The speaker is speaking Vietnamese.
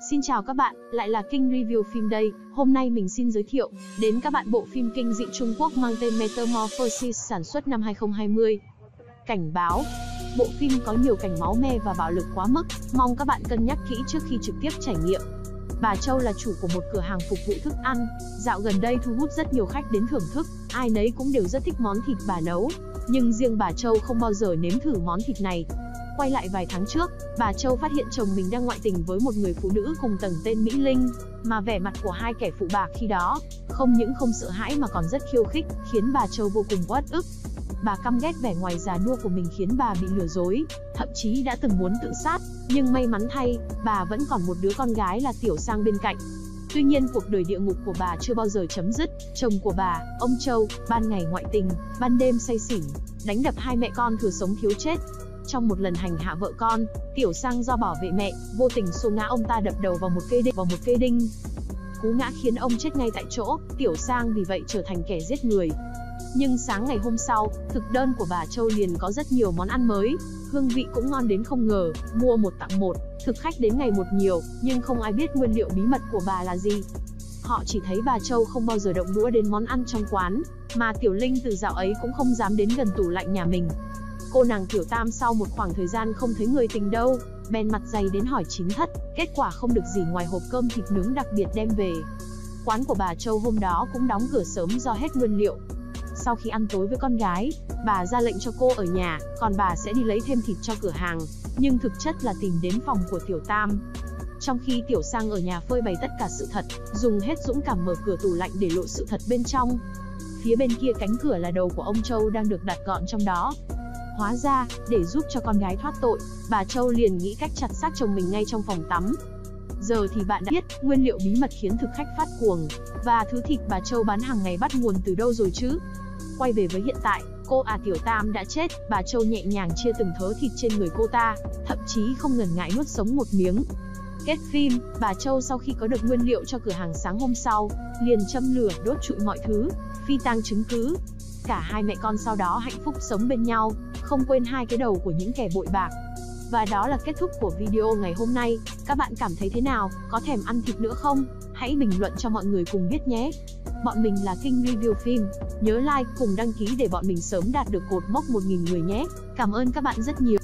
Xin chào các bạn, lại là Kinh Review phim đây. Hôm nay mình xin giới thiệu đến các bạn bộ phim kinh dị Trung Quốc mang tên Metamorphosis sản xuất năm 2020. Cảnh báo, bộ phim có nhiều cảnh máu me và bạo lực quá mức, mong các bạn cân nhắc kỹ trước khi trực tiếp trải nghiệm. Bà Châu là chủ của một cửa hàng phục vụ thức ăn, dạo gần đây thu hút rất nhiều khách đến thưởng thức, ai nấy cũng đều rất thích món thịt bà nấu. Nhưng riêng bà Châu không bao giờ nếm thử món thịt này, Quay lại vài tháng trước, bà Châu phát hiện chồng mình đang ngoại tình với một người phụ nữ cùng tầng tên Mỹ Linh, mà vẻ mặt của hai kẻ phụ bạc khi đó, không những không sợ hãi mà còn rất khiêu khích, khiến bà Châu vô cùng uất ức. Bà căm ghét vẻ ngoài già nua của mình khiến bà bị lừa dối, thậm chí đã từng muốn tự sát, nhưng may mắn thay, bà vẫn còn một đứa con gái là Tiểu Sang bên cạnh. Tuy nhiên cuộc đời địa ngục của bà chưa bao giờ chấm dứt, chồng của bà, ông Châu, ban ngày ngoại tình, ban đêm say xỉn, đánh đập hai mẹ con thừa sống thiếu chết, trong một lần hành hạ vợ con, Tiểu Sang do bảo vệ mẹ, vô tình xô ngã ông ta đập đầu vào một cây đinh vào một cây đinh. Cú ngã khiến ông chết ngay tại chỗ, Tiểu Sang vì vậy trở thành kẻ giết người. Nhưng sáng ngày hôm sau, thực đơn của bà Châu liền có rất nhiều món ăn mới, hương vị cũng ngon đến không ngờ, mua một tặng một, thực khách đến ngày một nhiều, nhưng không ai biết nguyên liệu bí mật của bà là gì. Họ chỉ thấy bà Châu không bao giờ động đũa đến món ăn trong quán, mà Tiểu Linh từ dạo ấy cũng không dám đến gần tủ lạnh nhà mình. Cô nàng tiểu tam sau một khoảng thời gian không thấy người tình đâu, bèn mặt dày đến hỏi chín thất, kết quả không được gì ngoài hộp cơm thịt nướng đặc biệt đem về. Quán của bà Châu hôm đó cũng đóng cửa sớm do hết nguyên liệu. Sau khi ăn tối với con gái, bà ra lệnh cho cô ở nhà, còn bà sẽ đi lấy thêm thịt cho cửa hàng, nhưng thực chất là tìm đến phòng của tiểu tam. Trong khi Tiểu Sang ở nhà phơi bày tất cả sự thật, dùng hết dũng cảm mở cửa tủ lạnh để lộ sự thật bên trong. Phía bên kia cánh cửa là đầu của ông Châu đang được đặt gọn trong đó, Hóa ra, để giúp cho con gái thoát tội, bà Châu liền nghĩ cách chặt xác chồng mình ngay trong phòng tắm. Giờ thì bạn đã biết, nguyên liệu bí mật khiến thực khách phát cuồng, và thứ thịt bà Châu bán hàng ngày bắt nguồn từ đâu rồi chứ? Quay về với hiện tại, cô à Tiểu Tam đã chết, bà Châu nhẹ nhàng chia từng thớ thịt trên người cô ta, thậm chí không ngần ngại nuốt sống một miếng. Kết phim, bà Châu sau khi có được nguyên liệu cho cửa hàng sáng hôm sau, liền châm lửa đốt trụi mọi thứ, phi tang chứng cứ, Cả hai mẹ con sau đó hạnh phúc sống bên nhau, không quên hai cái đầu của những kẻ bội bạc. Và đó là kết thúc của video ngày hôm nay. Các bạn cảm thấy thế nào? Có thèm ăn thịt nữa không? Hãy bình luận cho mọi người cùng biết nhé. Bọn mình là King Review Phim. Nhớ like cùng đăng ký để bọn mình sớm đạt được cột mốc 1.000 người nhé. Cảm ơn các bạn rất nhiều.